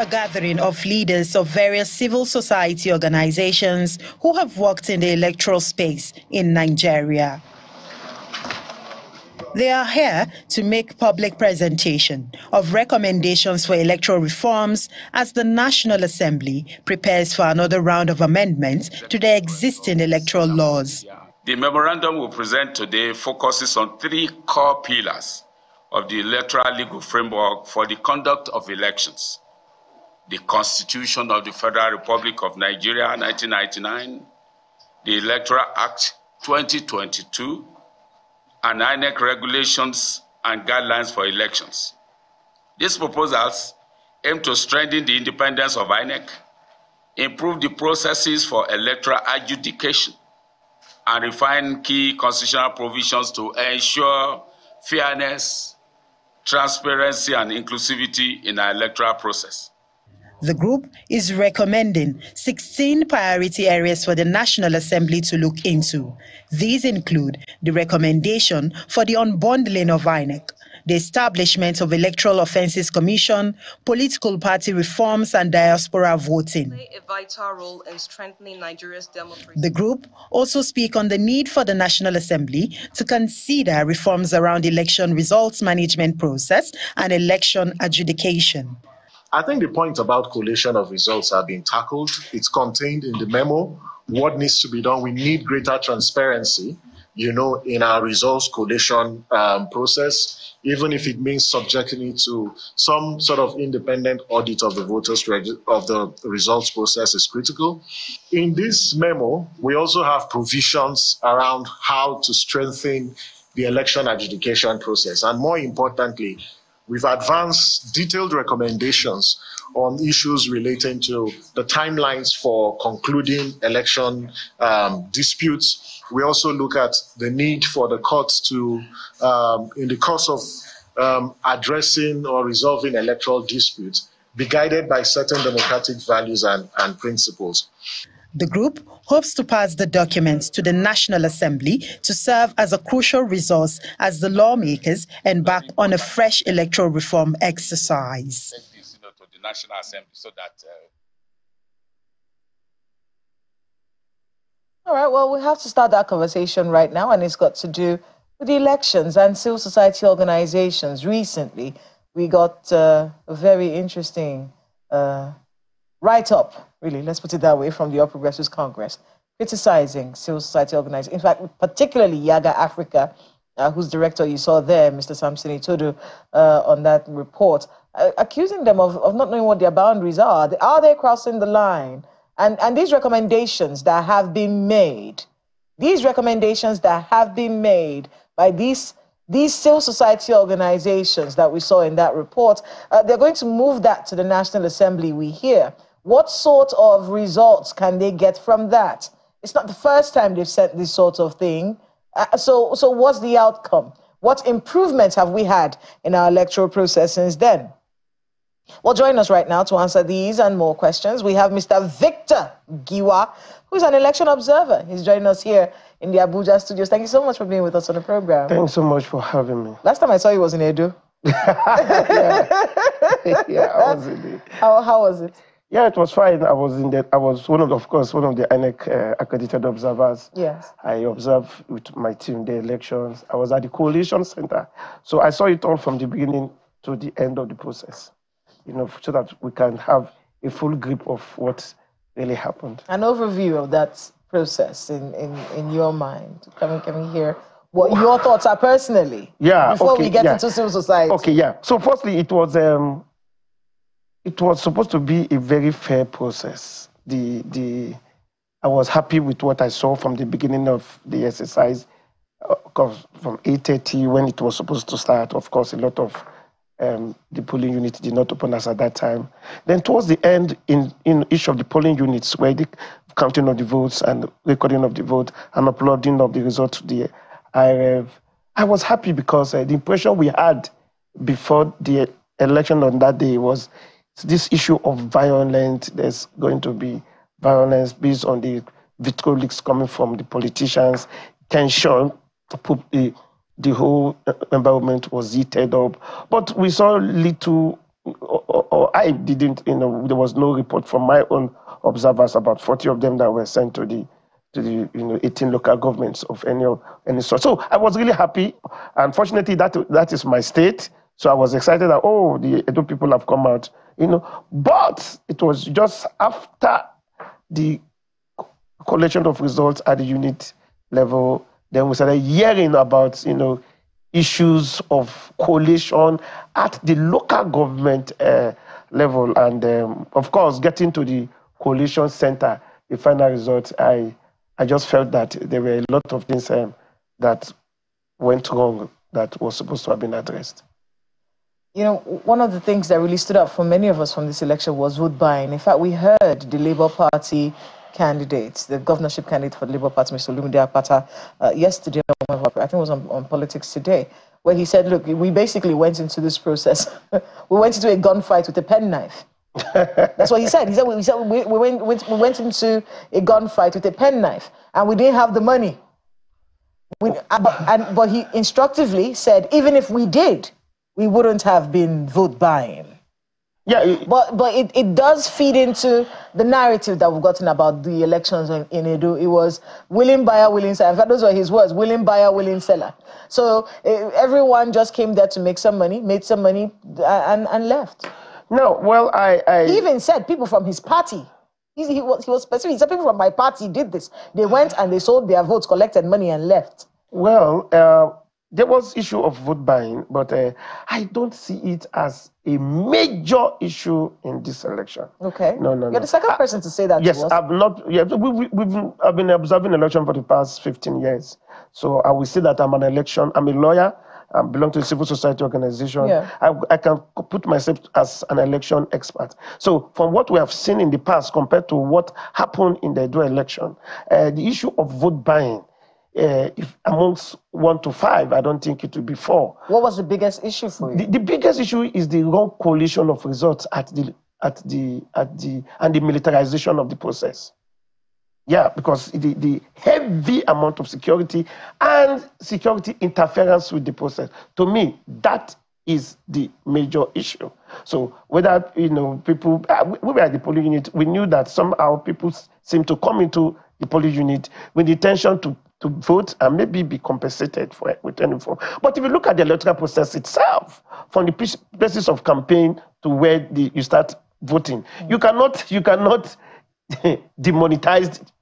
A gathering of leaders of various civil society organizations who have worked in the electoral space in Nigeria. They are here to make public presentation of recommendations for electoral reforms as the National Assembly prepares for another round of amendments to the existing electoral laws. The memorandum we present today focuses on three core pillars of the electoral legal framework for the conduct of elections the Constitution of the Federal Republic of Nigeria 1999, the Electoral Act 2022, and INEC regulations and guidelines for elections. These proposals aim to strengthen the independence of INEC, improve the processes for electoral adjudication, and refine key constitutional provisions to ensure fairness, transparency, and inclusivity in our electoral process. The group is recommending 16 priority areas for the National Assembly to look into. These include the recommendation for the unbundling of INEC, the establishment of Electoral Offences Commission, political party reforms, and diaspora voting. a vital role in strengthening Nigeria's democracy. The group also speak on the need for the National Assembly to consider reforms around election results management process and election adjudication. I think the point about collation of results have been tackled. It's contained in the memo. What needs to be done? We need greater transparency, you know, in our results collation um, process, even if it means subjecting it to some sort of independent audit of the voters of the results process is critical. In this memo, we also have provisions around how to strengthen the election adjudication process, and more importantly, We've advanced detailed recommendations on issues relating to the timelines for concluding election um, disputes. We also look at the need for the courts to, um, in the course of um, addressing or resolving electoral disputes, be guided by certain democratic values and, and principles. The group hopes to pass the documents to the National Assembly to serve as a crucial resource as the lawmakers embark on a fresh electoral reform exercise. Take this, you know, to the National Assembly so that uh, All right, well, we have to start that conversation right now, and it's got to do with the elections and civil society organizations. Recently, we got uh, a very interesting uh, write up, really, let's put it that way, from the All Progressives Congress, criticizing civil society organizations. In fact, particularly Yiaga Africa, uh, whose director you saw there, Mr. Samson Itodo, uh, on that report, uh, accusing them of, of not knowing what their boundaries are. Are they crossing the line? And, and these recommendations that have been made, these recommendations that have been made by these these civil society organizations that we saw in that report, uh, they're going to move that to the National Assembly, we hear. What sort of results can they get from that? It's not the first time they've said this sort of thing. Uh, so, so what's the outcome? What improvements have we had in our electoral process since then? Well, join us right now to answer these and more questions. We have Mr. Victor Giwa, who's an election observer. He's joining us here in the Abuja studios. Thank you so much for being with us on the program. Thanks so much for having me. Last time I saw you was in Edo. yeah, yeah I was in it. How, how was it? Yeah, it was fine. I was in that. I was one of, the, of course, one of the INEC uh, accredited observers. Yes. I observed with my team the elections. I was at the coalition center, so I saw it all from the beginning to the end of the process. You know, so that we can have a full grip of what really happened. An overview of that process in, in, in your mind. Can we, can we hear what your thoughts are personally? Yeah. Before okay, we get yeah. into civil society. Okay, yeah. So firstly, it was um, it was supposed to be a very fair process. The the I was happy with what I saw from the beginning of the exercise. Of course, from 8:30 when it was supposed to start. Of course, a lot of um, the polling units did not open us at that time. Then towards the end, in in each of the polling units, where the counting of the votes and recording of the vote and uploading of the results to the IREV, I was happy because uh, the impression we had before the election on that day was this issue of violence. There's going to be violence based on the vitriolics coming from the politicians, tension, the, the whole uh, environment was heated up. But we saw little or I didn't, you know, there was no report from my own observers, about 40 of them that were sent to the to the you know 18 local governments of any any sort. So I was really happy. Unfortunately, that that is my state. So I was excited that oh the Edo people have come out, you know. But it was just after the collection of results at the unit level, then we started hearing about you know issues of coalition at the local government uh, level, and um, of course getting to the coalition center, the final result, I I just felt that there were a lot of things um, that went wrong that was supposed to have been addressed. You know, one of the things that really stood out for many of us from this election was buying. In fact, we heard the Labour Party candidate, the governorship candidate for the Labour Party, Mr. Olumide Akpata, uh, yesterday, I think it was on, on Politics Today, where he said, look, we basically went into this process, we went into a gunfight with a penknife. That's what he said. He said, we, said we, we, went, we went into a gunfight with a penknife and we didn't have the money. We, uh, and, but he instructively said, even if we did, we wouldn't have been vote buying. Yeah, it, but but it, it does feed into the narrative that we've gotten about the elections in, in Edo. It was willing buyer, willing seller. In fact, those were his words: willing buyer, willing seller. So uh, everyone just came there to make some money, made some money, and and left. No, well, I, I... He even said people from his party. He, he, was, he was specific. He said people from my party did this. They went and they sold their votes, collected money, and left. Well, uh, there was issue of vote buying, but uh, I don't see it as a major issue in this election. Okay. No, no, You're no. the second person to say that. Yes, I've not. Yeah, we, we, we've I've been observing election for the past 15 years, so I will say that I'm an election. I'm a lawyer. I belong to a civil society organization. Yeah. I, I can put myself as an election expert. So, from what we have seen in the past compared to what happened in the Edo election, uh, the issue of vote buying, uh, if amongst one to five, I don't think it will be four. What was the biggest issue for you? The, the biggest issue is the wrong coalition of results at the at the at the and the militarization of the process. Yeah, because the, the heavy amount of security and security interference with the process. To me, that is the major issue. So whether you know people, uh, we were at the polling unit, we knew that somehow people seem to come into the polling unit with the intention to to vote and maybe be compensated for it with any form. But if you look at the electoral process itself, from the places of campaign to where the, you start voting, mm-hmm. you cannot you cannot demonetized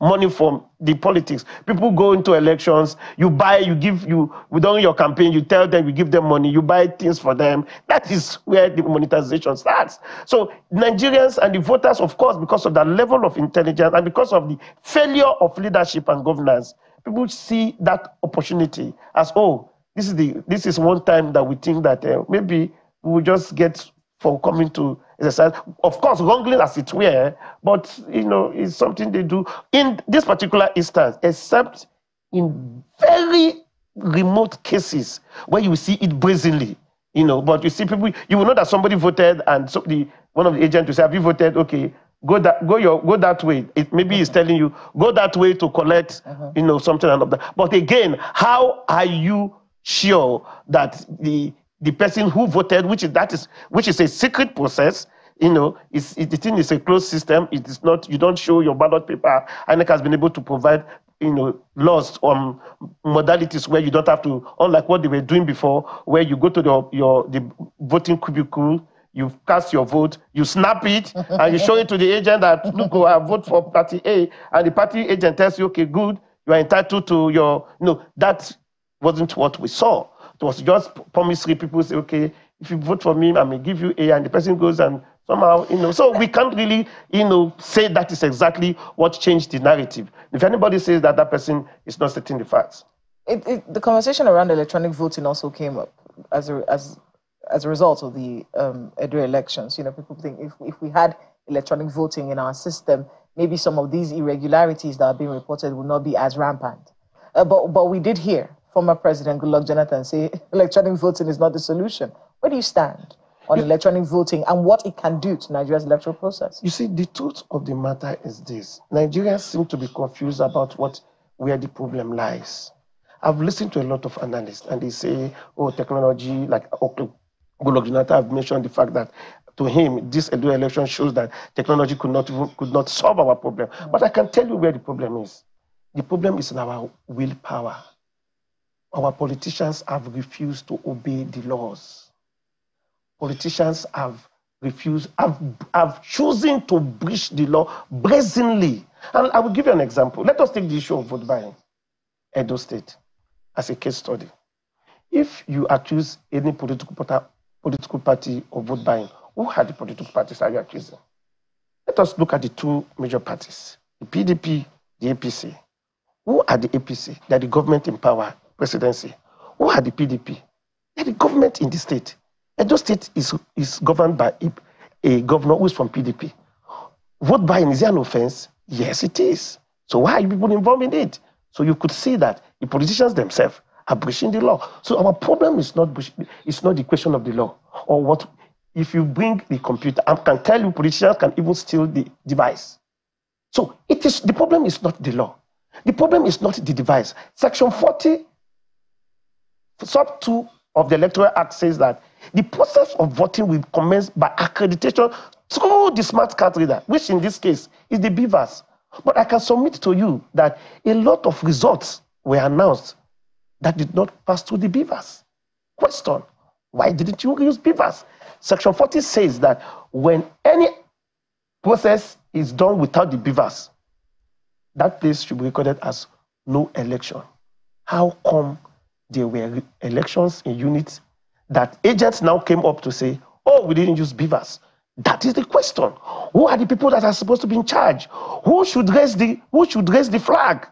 money from the politics. People go into elections, you buy, you give, you within your campaign, you tell them, you give them money, you buy things for them. That is where the monetization starts. So Nigerians and the voters, of course, because of the level of intelligence and because of the failure of leadership and governance, people see that opportunity as, oh, this is the this is one time that we think that uh, maybe we will just get for coming to exercise. Of course, wrongly as it were, but you know, it's something they do in this particular instance, except in very remote cases where you see it brazenly. You know, but you see people, you will know that somebody voted, and so the one of the agents will say, "Have you voted? Okay, go that go your go that way." It maybe he's telling you go that way to collect, uh-huh. you know, something and of that. But again, how are you sure that the the person who voted, which is that is which is a secret process. You know, it's, it, the thing is a closed system. It is not. You don't show your ballot paper. INEC has been able to provide you know laws on modalities where you don't have to, unlike what they were doing before, where you go to the your the voting cubicle, you cast your vote, you snap it, and you show it to the agent that look, oh, I vote for party A, and the party agent tells you, okay, good, you are entitled to your. no, that wasn't what we saw. It was just promissory. People say, okay, if you vote for me, I may give you A, and the person goes and somehow, you know. So we can't really, you know, say that is exactly what changed the narrative. If anybody says that, that person is not stating the facts. It, it, the conversation around electronic voting also came up as a, as as a result of the um, Edo elections. You know, people think if if we had electronic voting in our system, maybe some of these irregularities that are being reported would not be as rampant. Uh, but but we did hear former President Goodluck Jonathan say electronic voting is not the solution. Where do you stand on you, electronic voting and what it can do to Nigeria's electoral process? You see, the truth of the matter is this Nigerians seem to be confused about what where the problem lies. I've listened to a lot of analysts and they say, oh, technology, like okay, Goodluck Jonathan have mentioned the fact that to him, this Edo election shows that technology could not even, could not solve our problem. Mm. But I can tell you where the problem is. The problem is in our willpower. Our politicians have refused to obey the laws. Politicians have refused, have, have chosen to breach the law brazenly. And I will give you an example. Let us take the issue of vote buying, Edo State, as a case study. If you accuse any political, political party of vote buying, who are the political parties are you accusing? Let us look at the two major parties, the PDP, the APC. Who are the APC? They're the government in power, presidency. Who are the PDP? They're the government in the state. Edo State is, is governed by a, governor who is from PDP. Vote buying, is there an offense? Yes, it is. So why are you people involved in it? So you could see that the politicians themselves are breaching the law. So our problem is not it's not the question of the law or what if you bring the computer, I can tell you politicians can even steal the device. So it is the problem is not the law. The problem is not the device. Section 40, sub 2 of the Electoral Act says that the process of voting will commence by accreditation through the smart card reader, which in this case is the BVAS. But I can submit to you that a lot of results were announced that did not pass through the BVAS. Question Why didn't you use BVAS? Section 40 says that when any process is done without the BVAS, that place should be recorded as no election. How come there were elections in units that agents now came up to say, oh, we didn't use BVAS. That is the question. Who are the people that are supposed to be in charge? Who should raise the, who should raise the flag?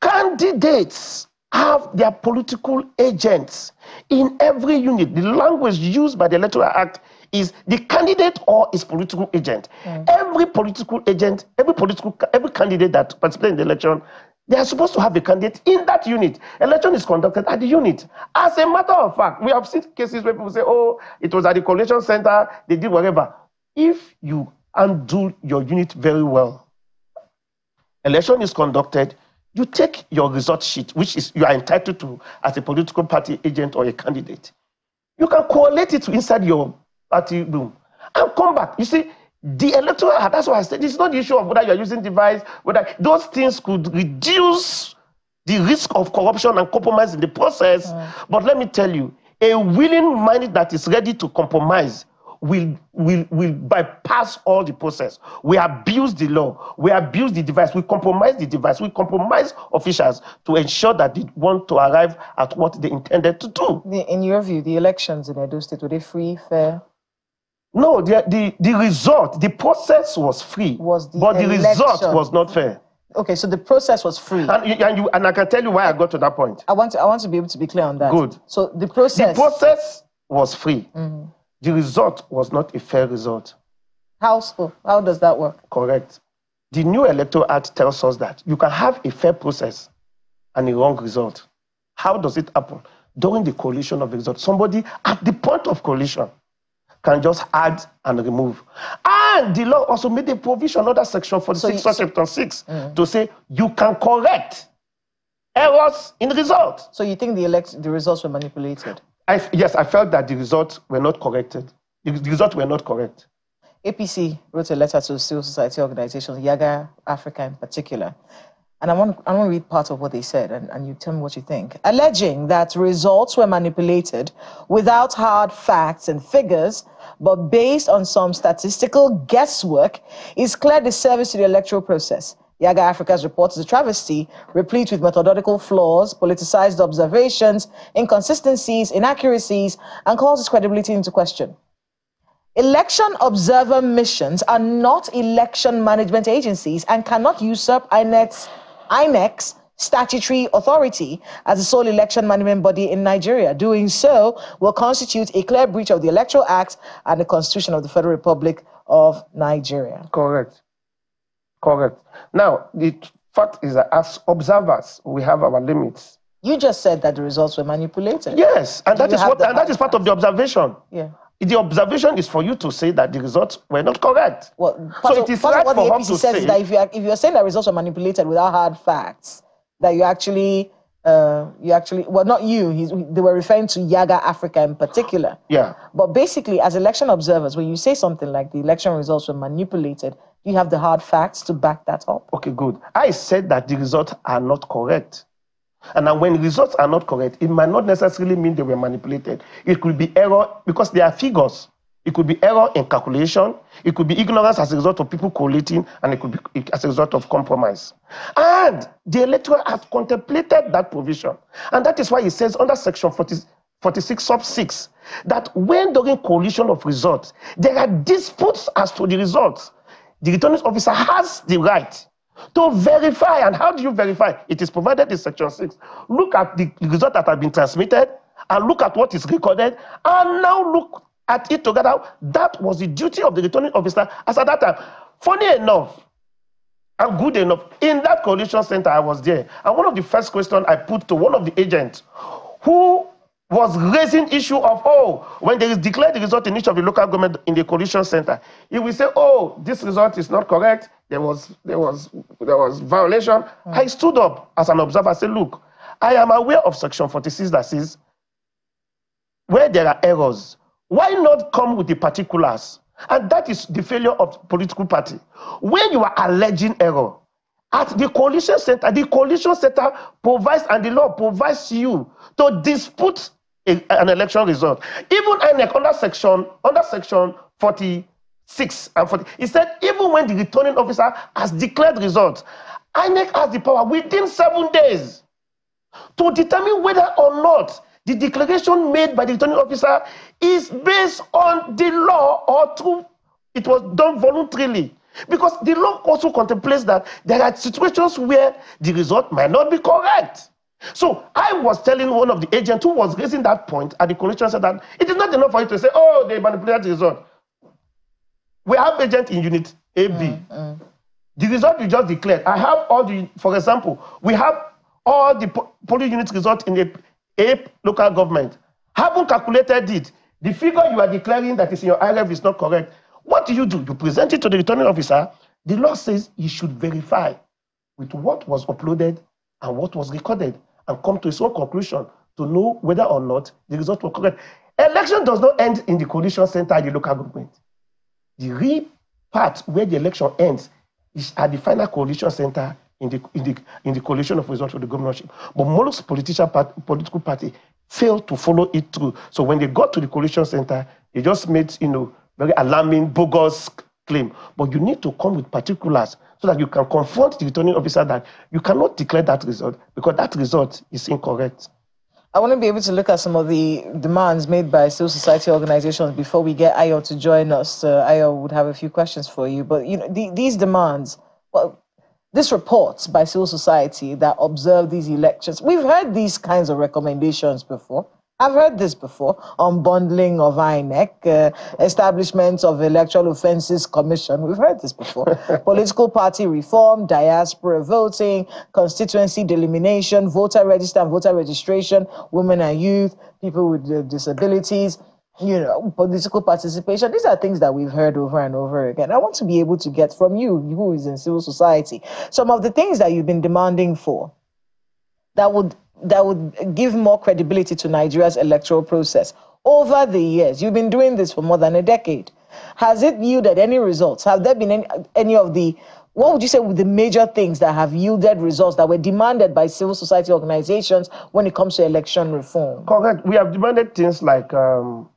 Candidates have their political agents in every unit. The language used by the Electoral Act is the candidate or his political agent. Mm. Every political agent, every political, every candidate that participates in the election, they are supposed to have a candidate in that unit. Election is conducted at the unit. As a matter of fact, we have seen cases where people say, "Oh, it was at the collation center. They did whatever." If you undo your unit very well, election is conducted you take your result sheet, which is you are entitled to as a political party agent or a candidate. You can correlate it inside your party room and come back. You see, the electoral that's why I said it's not the issue of whether you're using device, whether those things could reduce the risk of corruption and compromise in the process. Mm. But let me tell you, a willing mind that is ready to compromise will, will, will bypass all the process. We abuse the law. We abuse the device. We compromise the device. We compromise officials to ensure that they want to arrive at what they intended to do. In your view, the elections in Edo State, were they free, fair? No, the, the, the result, the process was free, was the but the result was not fair. Okay, so the process was free. And, and, you, and I can tell you why I got to that point. I want to, I want to be able to be clear on that. Good. So the process... The process was free. Mm-hmm the result was not a fair result. How so? How does that work? Correct. The new electoral act tells us that you can have a fair process and a wrong result. How does it happen? During the collation of the result, somebody at the point of collation can just add and remove. And the law also made a provision under section 46, so section 6, mm. to say you can correct errors in the result. So you think the elect the results were manipulated? I, yes, I felt that the results were not corrected. The, the results were not correct. APC wrote a letter to civil society organizations, Yiaga Africa in particular. And I want, I want to read part of what they said, and, and you tell me what you think. Alleging that results were manipulated without hard facts and figures, but based on some statistical guesswork, is clear disservice to the electoral process. Yiaga Africa's report is a travesty, replete with methodological flaws, politicized observations, inconsistencies, inaccuracies, and calls its credibility into question. Election observer missions are not election management agencies and cannot usurp INEC's, INEC's statutory authority as the sole election management body in Nigeria. Doing so will constitute a clear breach of the Electoral Act and the Constitution of the Federal Republic of Nigeria. Correct. Correct. Now, the fact is that as observers, we have our limits. You just said that the results were manipulated. Yes, and that is what, and that is part of the observation. Yeah. The observation is for you to say that the results were not correct. Well, so of, it is right what for the APC says say, is that if you are, if you are saying that results were manipulated without hard facts, that you actually uh, you actually, well, not you, they were referring to Yiaga Africa in particular. Yeah. But basically, as election observers, when you say something like the election results were manipulated, you have the hard facts to back that up. Okay, good. I said that the results are not correct. And then when results are not correct, it might not necessarily mean they were manipulated. It could be error because they are figures. It could be error in calculation. It could be ignorance as a result of people collating, and it could be as a result of compromise. And the electoral has contemplated that provision. And that is why it says under section 40, 46 sub 6 that when during coalition of results, there are disputes as to the results, the returning officer has the right to verify. And how do you verify? It is provided in section 6. Look at the result that has been transmitted and look at what is recorded and now look at it together. That was the duty of the returning officer as at that time. Funny enough, and good enough, in that coalition center, I was there. And one of the first questions I put to one of the agents who was raising issue of, oh, when they declare the result in each of the local government in the coalition center, he will say, oh, this result is not correct. There was, there was, there was violation. Mm. I stood up as an observer. I said, look, I am aware of section 46 that says where there are errors, why not come with the particulars? And that is the failure of political party. When you are alleging error, at the coalition center, the coalition center provides and the law provides you to dispute a, an election result. Even INEC under section under section 46 and 40, it said even when the returning officer has declared results, INEC has the power within seven days to determine whether or not the declaration made by the returning officer is based on the law or through it was done voluntarily. Because the law also contemplates that there are situations where the result might not be correct. So I was telling one of the agents who was raising that point at the coalition said that it is not enough for you to say, oh, they manipulated the result. We have agents in unit AB. Mm, mm. The result you just declared, I have all the, for example, we have all the polling unit results in the A local government. Haven't calculated it. The figure you are declaring that is in your IREV is not correct. What do you do? You present it to the returning officer. The law says you should verify with what was uploaded and what was recorded and come to a own conclusion to know whether or not the result was correct. Election does not end in the coalition center at the local government. The real part where the election ends is at the final coalition center in the, in the, in the coalition of results of the governorship. But most political, part, political party failed to follow it through. So when they got to the coalition center, they just made, you know, very alarming, bogus claim. But you need to come with particulars so that you can confront the returning officer that you cannot declare that result because that result is incorrect. I want to be able to look at some of the demands made by civil society organizations before we get Ayo to join us. Uh, Ayo would have a few questions for you, but you know the, these demands. Well, this reports by civil society that observe these elections. We've heard these kinds of recommendations before. I've heard this before unbundling of INEC, uh, establishment of Electoral Offences Commission. We've heard this before. Political party reform, diaspora voting, constituency delimitation, voter register and voter registration, women and youth, people with uh, disabilities, you know, political participation. These are things that we've heard over and over again. I want to be able to get from you, who is in civil society, some of the things that you've been demanding for that would that would give more credibility to Nigeria's electoral process. Over the years, you've been doing this for more than a decade. Has it yielded any results? Have there been any, any of the, what would you say, with the major things that have yielded results that were demanded by civil society organizations when it comes to election reform? Correct. We have demanded things like um,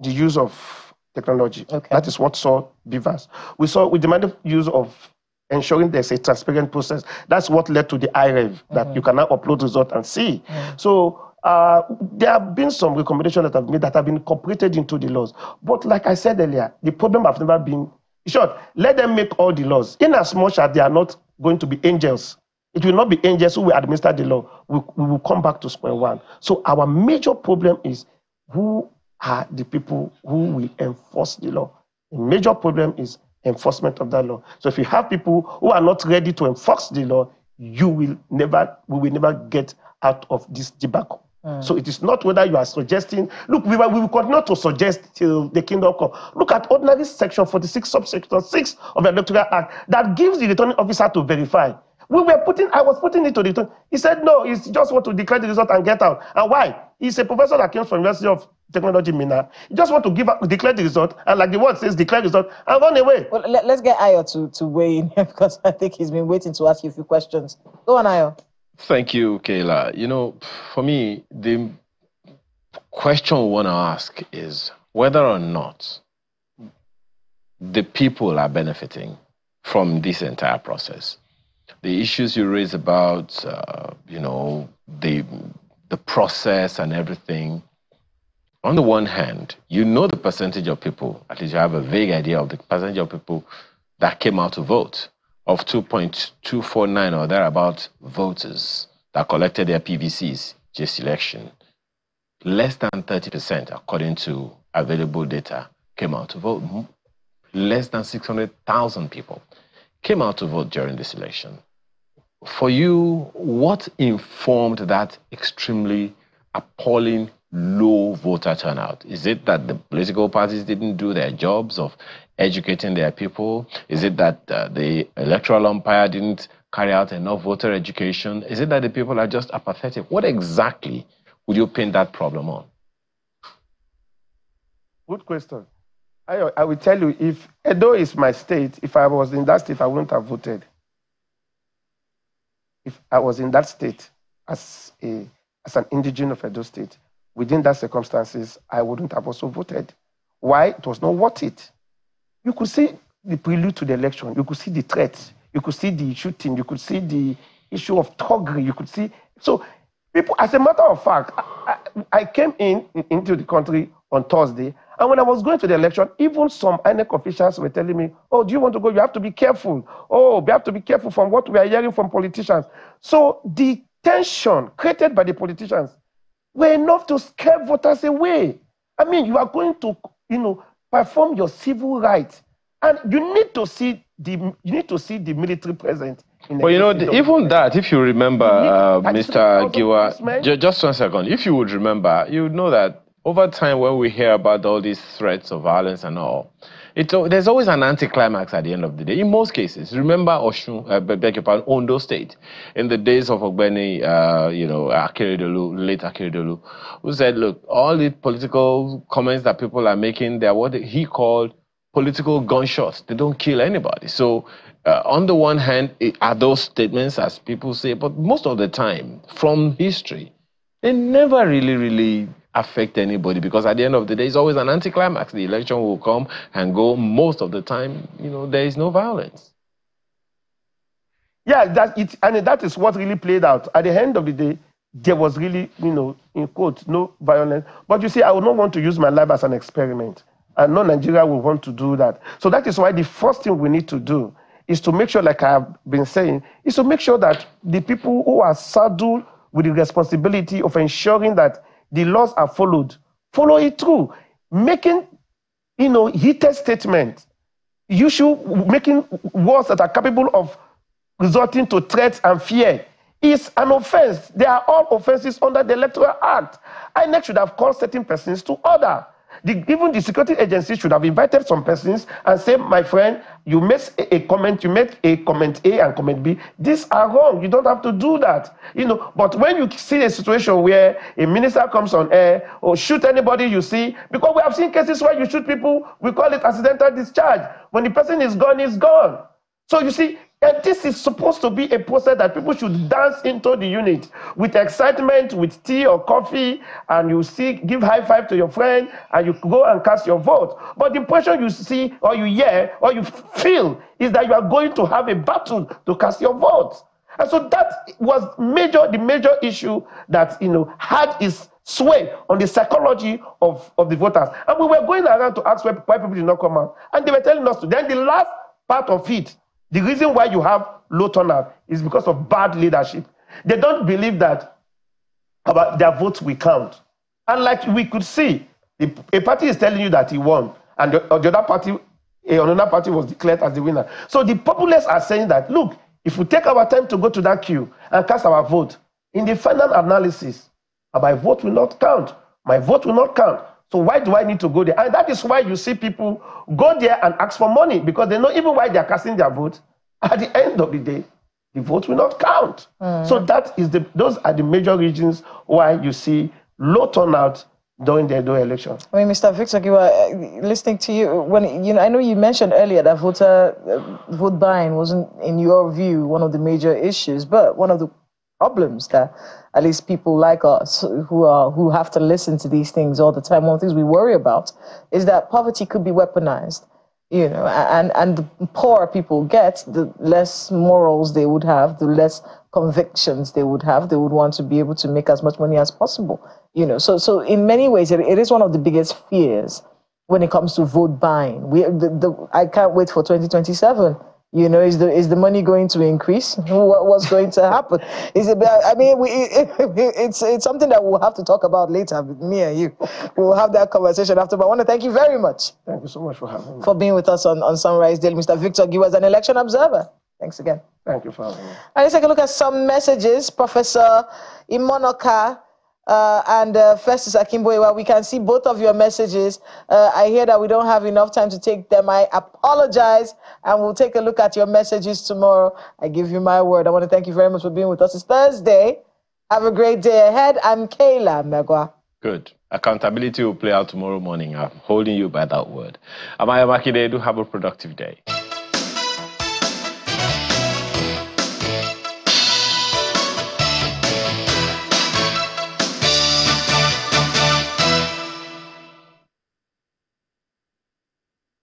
the use of technology. Okay. That is what saw BVAS. We saw we demanded use of ensuring there's a transparent process. That's what led to the IREV, that mm-hmm. you can now upload result and see. Mm-hmm. So uh, there have been some recommendations that have made that have been incorporated into the laws. But like I said earlier, the problem have never been short. Let them make all the laws. In as much as they are not going to be angels, it will not be angels who will administer the law. We, we will come back to square one. So our major problem is who are the people who will enforce the law. The major problem is enforcement of that law. So if you have people who are not ready to enforce the law, you will never, we will never get out of this debacle. Mm. So it is not whether you are suggesting. Look, we will, we will continue to suggest till the kingdom come. Look at ordinary section 46, subsection 6 of the Electoral Act that gives the returning officer to verify. We were putting, I was putting it to the. return. He said, no, he just want to declare the result and get out. And why? He's a professor that came from University of Technology, Minna. You just want to give up, declare the result, and like the word says, declare the result and run away. Well, let, us get Ayo to, to weigh in here because I think he's been waiting to ask you a few questions. Go on, Ayo. Thank you, Kayla. You know, for me, the question we want to ask is whether or not the people are benefiting from this entire process. The issues you raise about, uh, you know, the the process and everything. On the one hand, you know the percentage of people, at least you have a vague idea of the percentage of people that came out to vote of 2.249 or thereabout voters that collected their PVCs this election. Less than 30%, according to available data, came out to vote. Less than 600,000 people came out to vote during this election. For you, what informed that extremely appalling low voter turnout? Is it that the political parties didn't do their jobs of educating their people? Is it that uh, the electoral umpire didn't carry out enough voter education? Is it that the people are just apathetic? What exactly would you pin that problem on? Good question. I, I will tell you, if Edo is my state, if I was in that state, I wouldn't have voted. If I was in that state as, a, as an indigenous of Edo state, within that circumstances, I wouldn't have also voted. Why? It was not worth it. You could see the prelude to the election. You could see the threats. You could see the shooting. You could see the issue of thuggery. You could see. So, people, as a matter of fact, I, I, came in into the country on Thursday and when I was going to the election, even some INEC officials were telling me, oh, do you want to go? You have to be careful. Oh, we have to be careful from what we are hearing from politicians. So the tension created by the politicians were enough to scare voters away. I mean, you are going to, you know, perform your civil rights. And you need to see the you need to see the military present. But you know, the, even that, if you remember, uh, Mr. Giwa, just one second. If you would remember, you would know that over time, when we hear about all these threats of violence and all, it, there's always an anticlimax at the end of the day. In most cases, remember Osun, uh, beg your pardon, Ondo State, in the days of Ogbeni, uh, you know, Akeredolu, late Akeredolu, who said, look, all the political comments that people are making, they're what he called political gunshots. They don't kill anybody. So, uh, on the one hand, it, are those statements, as people say, but most of the time, from history, they never really, really affect anybody because at the end of the day, it's always an anticlimax. The election will come and go. Most of the time, you know, there is no violence. Yeah, that it, and that is what really played out. At the end of the day, there was really, you know, in quotes, no violence. But you see, I would not want to use my life as an experiment. And no Nigeria will want to do that. So that is why the first thing we need to do is to make sure, like I have been saying, is to make sure that the people who are saddled with the responsibility of ensuring that the laws are followed. Follow it through. Making, you know, heated statements, you should making words that are capable of resulting to threats and fear is an offense. They are all offenses under the Electoral Act. INEC should have called certain persons to order. The, even the security agency should have invited some persons and say, my friend, you made a, comment, you made a comment A and comment B. These are wrong. You don't have to do that. You know, but when you see a situation where a minister comes on air or shoot anybody you see, because we have seen cases where you shoot people, we call it accidental discharge. When the person is gone, he's gone. So you see, and this is supposed to be a process that people should dance into the unit with excitement, with tea or coffee, and you see, give high five to your friend, and you go and cast your vote. But the impression you see, or you hear, or you feel is that you are going to have a battle to cast your vote. And so that was major, the major issue that you know had its sway on the psychology of, of the voters. And we were going around to ask why, people did not come out. And they were telling us to. Then the last part of it the reason why you have low turnout is because of bad leadership. They don't believe that about their votes will count. And like we could see, a party is telling you that he won, and the, the other party, eh, another party was declared as the winner. So the populace are saying that, look, if we take our time to go to that queue and cast our vote, in the final analysis, my vote will not count. My vote will not count. So why do I need to go there? And that is why you see people go there and ask for money because they know even why they are casting their vote. At the end of the day, the vote will not count. So that is the those are the major reasons why you see low turnout during the Edo election. I mean, Mr. Victor, you were uh, listening to you when you know. I know you mentioned earlier that voter uh, vote buying wasn't, in your view, one of the major issues, but one of the problems that at least people like us who are who have to listen to these things all the time. One of the things we worry about is that poverty could be weaponized. You know, and and the poorer people get, the less morals they would have, the less convictions they would have. They would want to be able to make as much money as possible. You know, so so in many ways, it, it is one of the biggest fears when it comes to vote buying. We, the, the, I can't wait for 2027. You know, is the is the money going to increase? What, what's going to happen? Is it? I mean, we, it, it's it's something that we'll have to talk about later. Me and you, we'll have that conversation after. But I want to thank you very much Thank you so much for having me. for being with us on, on Sunrise Daily, Mr. Victor Giwa, as an election observer. Thanks again. Thank you for having me. And let's take a look at some messages. Professor Imonoka uh, and uh, Festus Akimboewa, we can see both of your messages. Uh, I hear that we don't have enough time to take them. I apologize, and we'll take a look at your messages tomorrow. I give you my word. I want to thank you very much for being with us. It's Thursday. Have a great day ahead. I'm Kayla Megwa. Good. Accountability will play out tomorrow morning. I'm holding you by that word. Amaya Makide, do have a productive day.